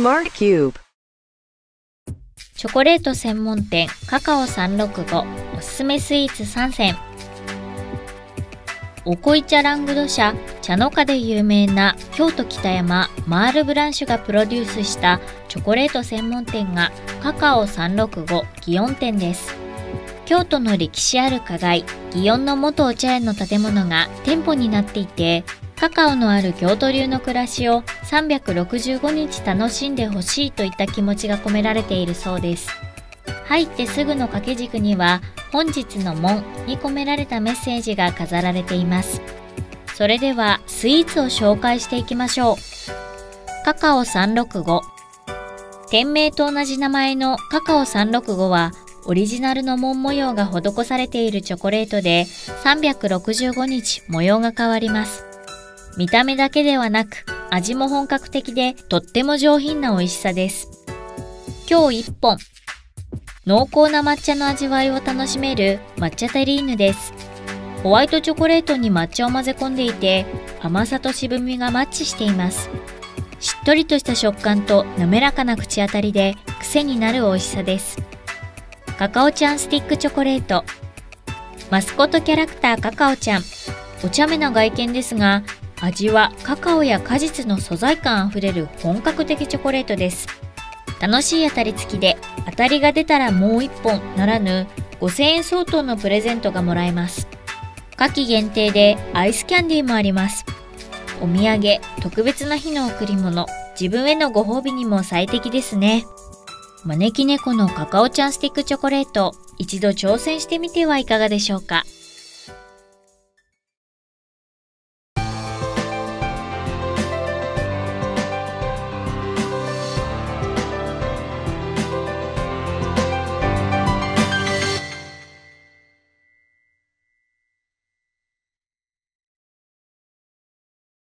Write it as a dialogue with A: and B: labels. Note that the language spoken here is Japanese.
A: Smart Cube
B: チョコレート専門店カカオ365おすすめスイーツ3選。おこい茶ラングド社茶の花で有名な京都北山マールブランシュがプロデュースしたチョコレート専門店がカカオ365祇園店です。京都の歴史ある課外祇園の元お茶屋の建物が店舗になっていてカカオのある京都流の暮らしを365日楽しんでほしいといった気持ちが込められているそうです。入ってすぐの掛け軸には本日の門に込められたメッセージが飾られています。それではスイーツを紹介していきましょう。カカオ365店名と同じ名前のカカオ365はオリジナルの門模様が施されているチョコレートで365日模様が変わります。見た目だけではなく味も本格的でとっても上品な美味しさです。今日1本。濃厚な抹茶の味わいを楽しめる抹茶テリーヌです。ホワイトチョコレートに抹茶を混ぜ込んでいて甘さと渋みがマッチしています。しっとりとした食感と滑らかな口当たりで癖になる美味しさです。カカオちゃんスティックチョコレート。マスコットキャラクターカカオちゃん。お茶目な外見ですが味はカカオや果実の素材感あふれる本格的チョコレートです。楽しい当たり付きで当たりが出たらもう1本ならぬ5000円相当のプレゼントがもらえます。夏季限定でアイスキャンディーもあります。お土産特別な日の贈り物自分へのご褒美にも最適ですね。招き猫のカカオちゃんスティックチョコレート一度挑戦してみてはいかがでしょうか？